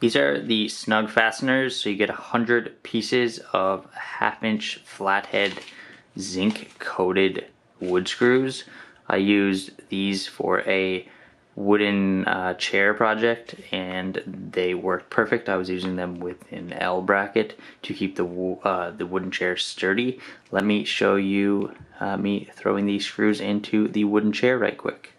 These are the snug fasteners, so you get 100 pieces of half inch flathead zinc coated wood screws. I used these for a wooden uh, chair project and they worked perfect. I was using them with an L bracket to keep the, uh, the wooden chair sturdy. Let me show you uh, me throwing these screws into the wooden chair right quick.